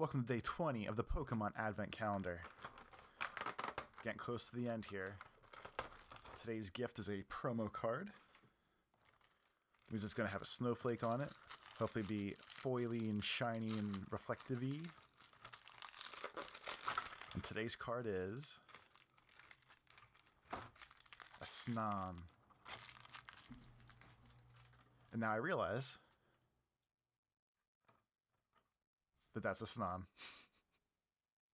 Welcome to day 20 of the Pokemon Advent Calendar. Getting close to the end here. Today's gift is a promo card. Means it's going to have a snowflake on it. Hopefully be foily and shiny and reflective y. And today's card is a Snom. And now I realize that that's a Snom.